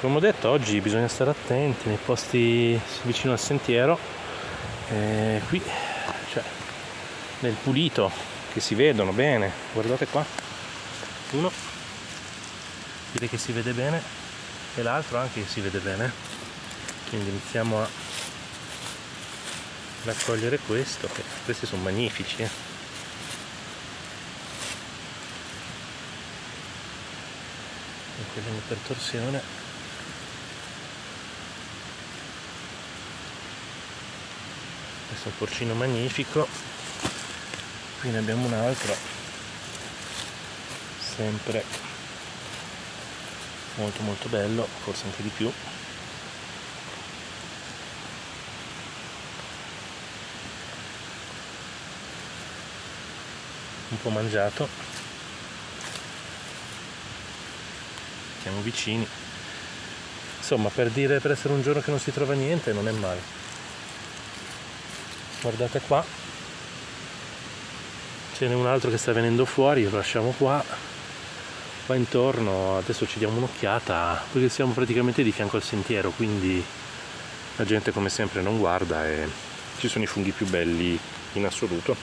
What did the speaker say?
come ho detto oggi bisogna stare attenti nei posti vicino al sentiero. Eh, qui cioè nel pulito che si vedono bene. Guardate qua. Uno direi che si vede bene. E l'altro anche che si vede bene. Quindi iniziamo a raccogliere questo questi sono magnifici eh. quelli per torsione questo è porcino magnifico. Qui ne abbiamo un altro. Sempre molto molto bello forse anche di più. Un po' mangiato. Siamo vicini. Insomma per dire per essere un giorno che non si trova niente non è male guardate qua. Ce n'è un altro che sta venendo fuori lo lasciamo qua. Qua intorno adesso ci diamo un'occhiata perché siamo praticamente di fianco al sentiero quindi la gente come sempre non guarda e ci sono i funghi più belli in assoluto